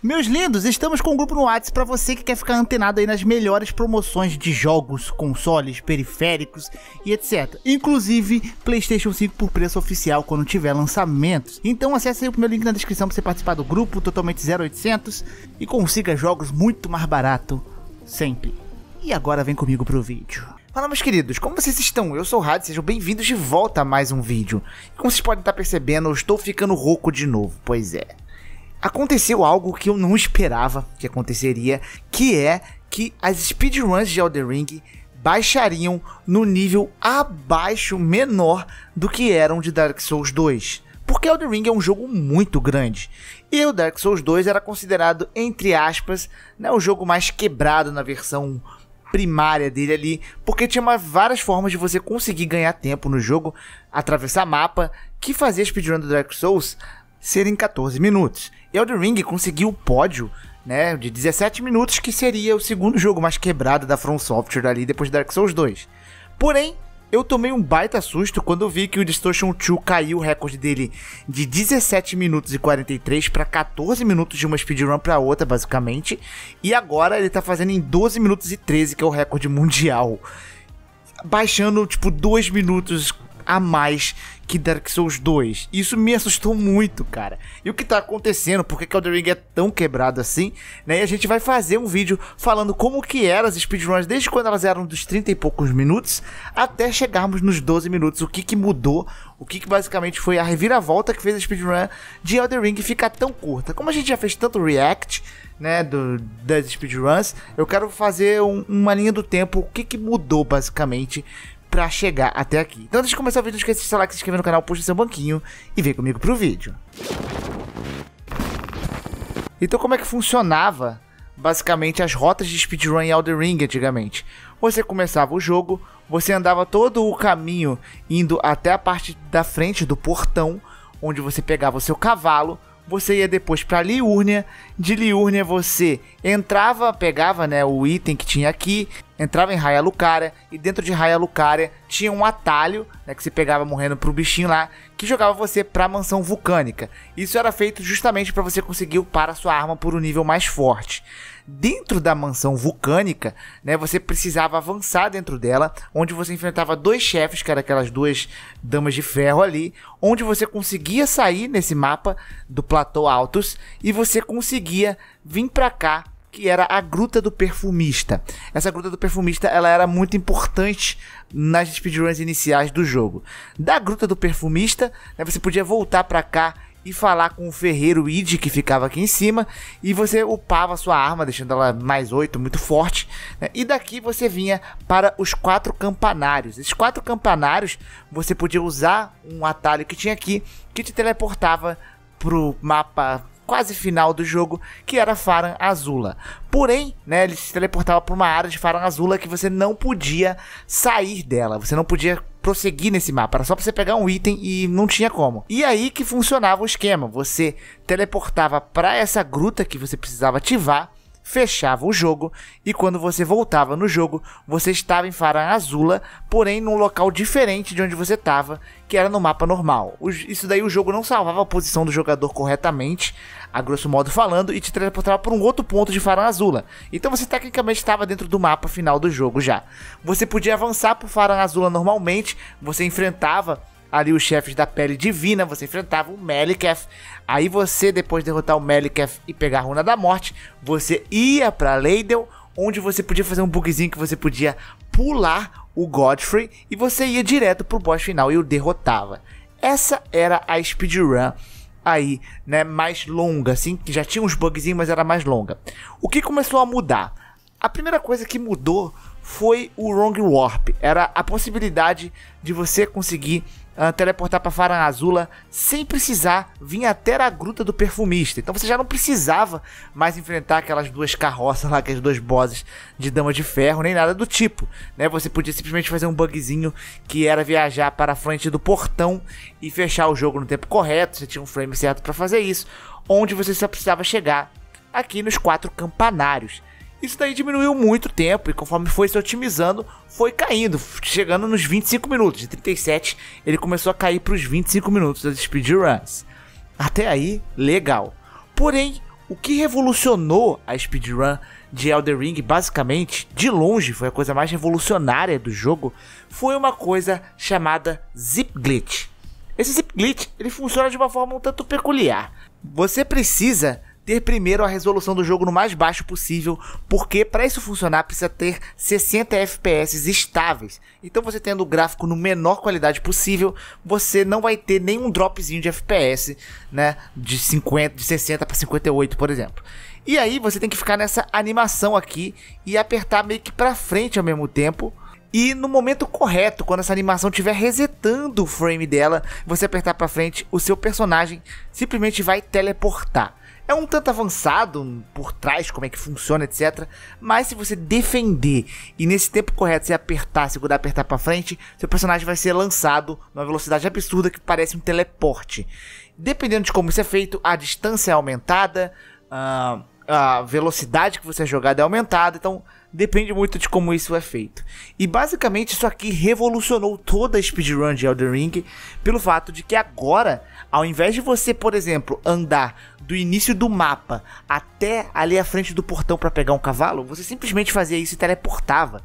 Meus lindos, estamos com um grupo no WhatsApp para você que quer ficar antenado aí nas melhores promoções de jogos, consoles, periféricos e etc. Inclusive PlayStation 5 por preço oficial quando tiver lançamentos. Então acesse aí o meu link na descrição para você participar do grupo totalmente 0800 e consiga jogos muito mais barato sempre. E agora vem comigo pro vídeo. Fala meus queridos, como vocês estão? Eu sou o Had, sejam bem-vindos de volta a mais um vídeo. Como vocês podem estar percebendo, eu estou ficando rouco de novo, pois é aconteceu algo que eu não esperava que aconteceria, que é que as speedruns de Elden Ring baixariam no nível abaixo, menor do que eram de Dark Souls 2. Porque Elden Ring é um jogo muito grande. E o Dark Souls 2 era considerado, entre aspas, né, o jogo mais quebrado na versão primária dele ali, porque tinha uma, várias formas de você conseguir ganhar tempo no jogo, atravessar mapa, que fazia speedrun do Dark Souls serem 14 minutos. Elden Ring conseguiu o pódio né, de 17 minutos, que seria o segundo jogo mais quebrado da From Software ali depois de Dark Souls 2. Porém, eu tomei um baita susto quando vi que o Distortion 2 caiu o recorde dele de 17 minutos e 43 para 14 minutos de uma speedrun para outra, basicamente. E agora ele tá fazendo em 12 minutos e 13, que é o recorde mundial. Baixando, tipo, 2 minutos a mais que Dark Souls 2. Isso me assustou muito, cara. E o que tá acontecendo? Por que Elden Ring é tão quebrado assim? Né? E a gente vai fazer um vídeo falando como que eram as speedruns desde quando elas eram dos 30 e poucos minutos até chegarmos nos 12 minutos. O que que mudou? O que que basicamente foi a reviravolta que fez a speedrun de Elden Ring ficar tão curta? Como a gente já fez tanto react, né, do, das speedruns, eu quero fazer um, uma linha do tempo, o que que mudou basicamente pra chegar até aqui. Então antes de começar o vídeo, não esqueça de like, se inscrever no canal, puxa seu banquinho e vem comigo pro vídeo. Então como é que funcionava basicamente as rotas de speedrun em Elden Ring antigamente? Você começava o jogo, você andava todo o caminho indo até a parte da frente do portão, onde você pegava o seu cavalo, você ia depois para Liurnia, de Liurnia você entrava, pegava né, o item que tinha aqui, entrava em Raia Lucaria e dentro de Raia Lucaria tinha um atalho, né, que você pegava morrendo pro bichinho lá, que jogava você para a mansão vulcânica. Isso era feito justamente para você conseguir upar a sua arma por um nível mais forte dentro da mansão vulcânica, né, você precisava avançar dentro dela, onde você enfrentava dois chefes, que eram aquelas duas damas de ferro ali, onde você conseguia sair nesse mapa do platô Altos e você conseguia vir para cá que era a Gruta do Perfumista. Essa Gruta do Perfumista ela era muito importante nas speedruns iniciais do jogo. Da Gruta do Perfumista, né, você podia voltar para cá e falar com o ferreiro Id que ficava aqui em cima e você upava sua arma, deixando ela mais 8, muito forte. Né? E daqui você vinha para os quatro campanários. Esses quatro campanários você podia usar um atalho que tinha aqui que te teleportava pro mapa quase final do jogo, que era Faran Azula. Porém, né, ele se teleportava para uma área de Faran Azula que você não podia sair dela, você não podia prosseguir nesse mapa, era só pra você pegar um item e não tinha como. E aí que funcionava o esquema, você teleportava para essa gruta que você precisava ativar, fechava o jogo e quando você voltava no jogo, você estava em Faran Azula, porém num local diferente de onde você estava, que era no mapa normal. Isso daí o jogo não salvava a posição do jogador corretamente, a grosso modo falando, e te transportava para um outro ponto de Faran Azula. Então você tecnicamente estava dentro do mapa final do jogo já. Você podia avançar por Faran Azula normalmente, você enfrentava ali os chefes da pele divina, você enfrentava o Meliketh. Aí você, depois de derrotar o Meliketh e pegar a runa da morte, você ia para Leidel, onde você podia fazer um bugzinho que você podia pular o Godfrey e você ia direto pro boss final e o derrotava. Essa era a speedrun aí, né, mais longa, assim, que já tinha uns bugzinhos, mas era mais longa. O que começou a mudar? A primeira coisa que mudou foi o Wrong Warp. Era a possibilidade de você conseguir uh, teleportar para Faran Azula sem precisar vir até a gruta do perfumista. Então você já não precisava mais enfrentar aquelas duas carroças lá, aquelas duas bosses de Dama de Ferro, nem nada do tipo. Né? Você podia simplesmente fazer um bugzinho que era viajar para a frente do portão e fechar o jogo no tempo correto. Você tinha um frame certo para fazer isso, onde você só precisava chegar aqui nos quatro campanários. Isso daí diminuiu muito o tempo e conforme foi se otimizando, foi caindo, chegando nos 25 minutos. De 37, ele começou a cair para os 25 minutos das speedruns. Até aí, legal. Porém, O que revolucionou a speedrun de Elder Ring, basicamente, de longe, foi a coisa mais revolucionária do jogo, foi uma coisa chamada Zip Glitch. Esse Zip Glitch, ele funciona de uma forma um tanto peculiar. Você precisa ter primeiro a resolução do jogo no mais baixo possível, porque para isso funcionar precisa ter 60 FPS estáveis. Então você tendo o gráfico no menor qualidade possível, você não vai ter nenhum dropzinho de FPS, né, de 50, de 60 para 58, por exemplo. E aí você tem que ficar nessa animação aqui e apertar meio que para frente ao mesmo tempo. E no momento correto, quando essa animação estiver resetando o frame dela, você apertar para frente, o seu personagem simplesmente vai teleportar. É um tanto avançado por trás, como é que funciona, etc. Mas se você defender e nesse tempo correto você apertar, segurar, apertar para frente, seu personagem vai ser lançado numa velocidade absurda que parece um teleporte. Dependendo de como isso é feito, a distância é aumentada, uh, a velocidade que você é jogado é aumentada, então depende muito de como isso é feito. E basicamente isso aqui revolucionou toda a speedrun de Elden Ring, pelo fato de que agora, ao invés de você, por exemplo, andar do início do mapa até ali à frente do portão para pegar um cavalo, você simplesmente fazia isso e teleportava.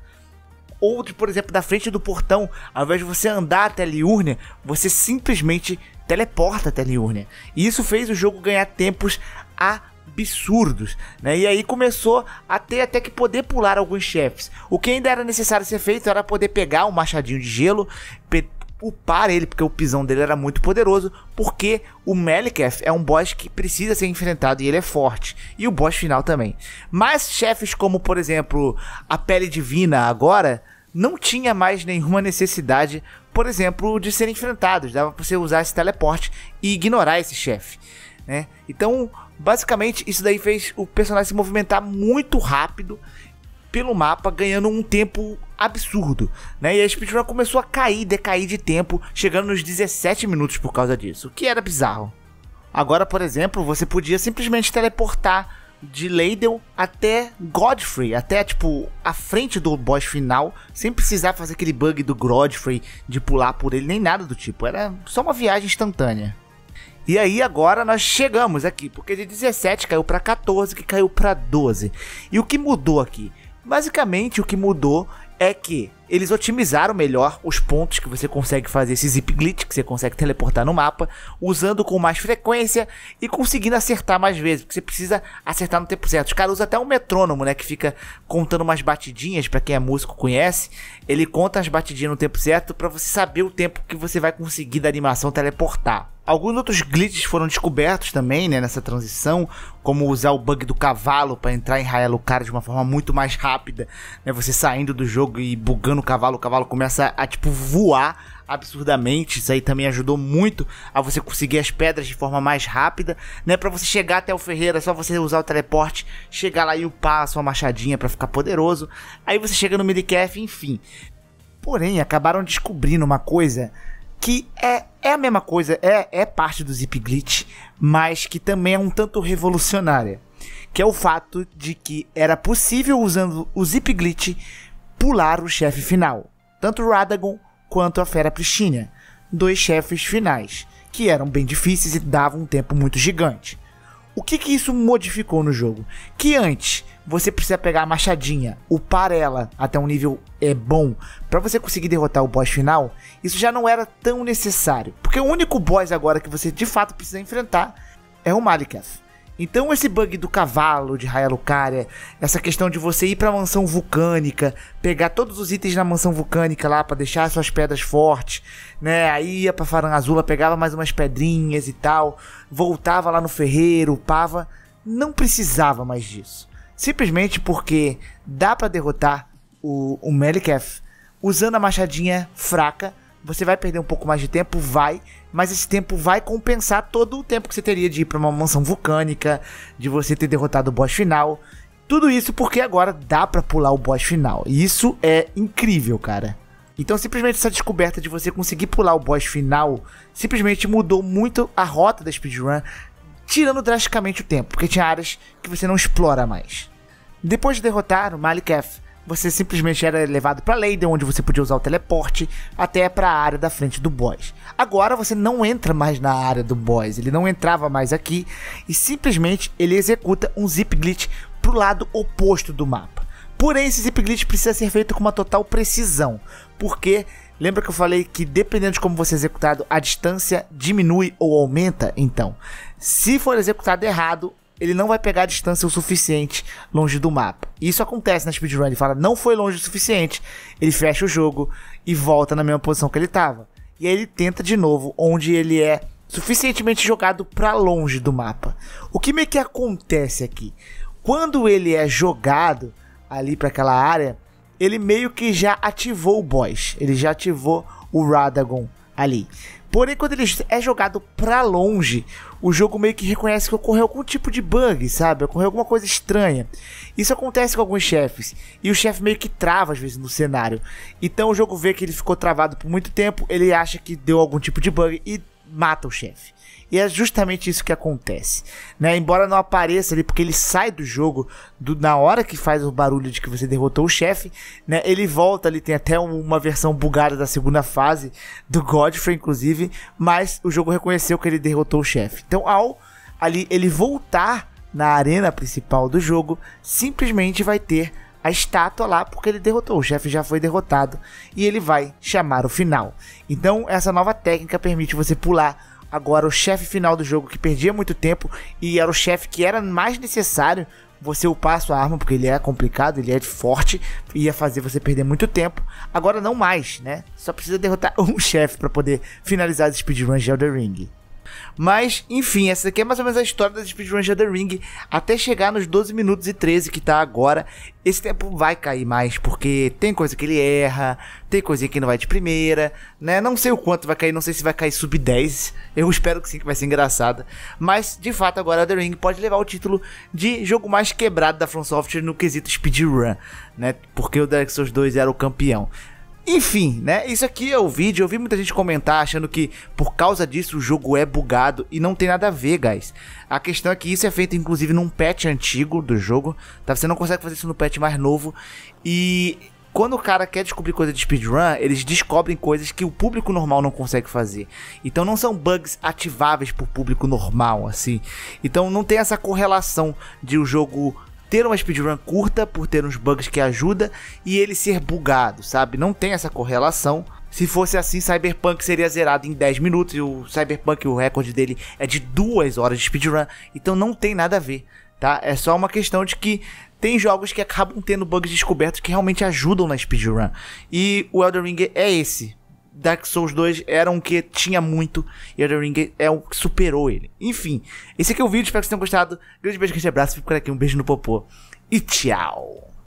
Ou, por exemplo, da frente do portão, ao invés de você andar até Liurnia, você simplesmente teleporta até Liurnia. E isso fez o jogo ganhar tempos a absurdos, né? E aí começou a ter até que poder pular alguns chefes. O que ainda era necessário ser feito era poder pegar um machadinho de gelo, upar ele, porque o pisão dele era muito poderoso, porque o Meliketh é um boss que precisa ser enfrentado e ele é forte, e o boss final também. Mas chefes como, por exemplo, a Pele Divina agora, não tinha mais nenhuma necessidade, por exemplo, de serem enfrentados, dava para você usar esse teleporte e ignorar esse chefe. Né? Então, basicamente, isso daí fez o personagem se movimentar muito rápido pelo mapa, ganhando um tempo absurdo, né? E a speedrun começou a cair, decair de tempo, chegando nos 17 minutos por causa disso, o que era bizarro. Agora, por exemplo, você podia simplesmente teleportar de Leidel até Godfrey, até tipo a frente do boss final, sem precisar fazer aquele bug do Godfrey de pular por ele, nem nada do tipo. Era só uma viagem instantânea. E aí agora nós chegamos aqui, porque de 17 caiu para 14, que caiu para 12. E o que mudou aqui? Basicamente o que mudou é que eles otimizaram melhor os pontos que você consegue fazer esse zip glitch, que você consegue teleportar no mapa, usando com mais frequência e conseguindo acertar mais vezes, porque você precisa acertar no tempo certo. Os caras usam até um metrônomo, né, que fica contando umas batidinhas, para quem é músico conhece, ele conta as batidinhas no tempo certo para você saber o tempo que você vai conseguir da animação teleportar. Alguns outros glitches foram descobertos também, né, nessa transição, como usar o bug do cavalo para entrar em Raia Lucaria de uma forma muito mais rápida, né, você saindo do jogo e bugando o cavalo, o cavalo começa a, tipo, voar absurdamente, isso aí também ajudou muito a você conseguir as pedras de forma mais rápida, né, para você chegar até o ferreiro, é só você usar o teleporte, chegar lá e upar a sua machadinha para ficar poderoso, aí você chega no Midcaf, enfim. Porém, acabaram descobrindo uma coisa que é, é a mesma coisa, é, é parte do Zip Glitch, mas que também é um tanto revolucionária. Que é o fato de que era possível, usando o Zip Glitch, pular o chefe final. Tanto Radagon quanto a Fera Pristina. Dois chefes finais, que eram bem difíceis e davam um tempo muito gigante. O que, que isso modificou no jogo? Que antes você precisa pegar a machadinha, upar ela até um nível é, bom para você conseguir derrotar o boss final, isso já não era tão necessário. Porque o único boss agora que você de fato precisa enfrentar é o Maliketh. Então esse bug do cavalo de Raya Lucaria, essa questão de você ir para a mansão vulcânica, pegar todos os itens na mansão vulcânica lá para deixar suas pedras fortes, né? Aí ia para Faran Azula, pegava mais umas pedrinhas e tal, voltava lá no ferreiro, upava, não precisava mais disso. Simplesmente porque dá para derrotar o, o Meliketh usando a machadinha fraca. Você vai perder um pouco mais de tempo, vai, mas esse tempo vai compensar todo o tempo que você teria de ir para uma mansão vulcânica, de você ter derrotado o boss final. Tudo isso porque agora dá para pular o boss final. E isso é incrível, cara. Então, simplesmente essa descoberta de você conseguir pular o boss final simplesmente mudou muito a rota da speedrun, tirando drasticamente o tempo, porque tinha áreas que você não explora mais. Depois de derrotar o Maliketh, você simplesmente era levado para Leiden, onde você podia usar o teleporte até para a área da frente do boss. Agora você não entra mais na área do boss, ele não entrava mais aqui e simplesmente ele executa um zip glitch pro lado oposto do mapa. Porém, esse zip glitch precisa ser feito com uma total precisão, porque lembra que eu falei que dependendo de como você é executado, a distância diminui ou aumenta? Então, se for executado errado, ele não vai pegar a distância o suficiente longe do mapa. Isso acontece na speedrun, ele fala, não foi longe o suficiente, ele fecha o jogo e volta na mesma posição que ele estava. E aí ele tenta de novo, onde ele é suficientemente jogado para longe do mapa. O que meio que acontece aqui? Quando ele é jogado ali para aquela área, ele meio que já ativou o boss, ele já ativou o Radagon ali. Porém, quando ele é jogado para longe, o jogo meio que reconhece que ocorreu algum tipo de bug, sabe? Ocorreu alguma coisa estranha. Isso acontece com alguns chefes. E o chefe meio que trava às vezes no cenário. Então o jogo vê que ele ficou travado por muito tempo, ele acha que deu algum tipo de bug e mata o chefe. E é justamente isso que acontece, né? Embora não apareça ali, porque ele sai do jogo do, na hora que faz o barulho de que você derrotou o chefe, né? Ele volta ali, tem até uma versão bugada da segunda fase do Godfrey, inclusive, mas o jogo reconheceu que ele derrotou o chefe. Então, ao ali ele voltar na arena principal do jogo, simplesmente vai ter a estátua lá porque ele derrotou, o chefe já foi derrotado e ele vai chamar o final. Então, essa nova técnica permite você pular agora o chefe final do jogo que perdia muito tempo e era o chefe que era mais necessário você upar a sua arma, porque ele é complicado, ele é forte, ia fazer você perder muito tempo. Agora não mais, né? Só precisa derrotar um chefe para poder finalizar as speedruns de Elder Ring. Mas, enfim, essa aqui é mais ou menos a história da speedrun de The Ring até chegar nos 12 minutos e 13 que tá agora. Esse tempo vai cair mais, porque tem coisa que ele erra, tem coisa que não vai de primeira, né? Não sei o quanto vai cair, não sei se vai cair sub 10. Eu espero que sim, que vai ser engraçada. Mas, de fato, agora The Ring pode levar o título de jogo mais quebrado da From Software no quesito speedrun, né? Porque o Dark Souls 2 era o campeão. Enfim, né? Isso aqui é o vídeo. Eu vi muita gente comentar achando que por causa disso o jogo é bugado e não tem nada a ver, guys. A questão é que isso é feito inclusive num patch antigo do jogo, tá? Você não consegue fazer isso no patch mais novo e quando o cara quer descobrir coisa de speedrun, eles descobrem coisas que o público normal não consegue fazer. Então não são bugs ativáveis por público normal, assim. Então não tem essa correlação de o jogo ter uma speedrun curta por ter uns bugs que ajuda e ele ser bugado, sabe? Não tem essa correlação. Se fosse assim, Cyberpunk seria zerado em 10 minutos e o Cyberpunk, o recorde dele é de 2 horas de speedrun, então não tem nada a ver, tá? É só uma questão de que tem jogos que acabam tendo bugs descobertos que realmente ajudam na speedrun. E o Elden Ring é esse, Dark Souls 2 era um que tinha muito e Elden Ring é um que superou ele. Enfim, esse aqui é o vídeo, espero que vocês tenham gostado. Grande beijo, grande abraço, fico por aqui, um beijo no popô e tchau!